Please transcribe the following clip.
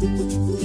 Música